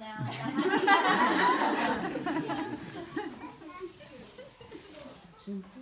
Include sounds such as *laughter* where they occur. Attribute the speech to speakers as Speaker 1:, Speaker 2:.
Speaker 1: now. *laughs* *laughs* *laughs*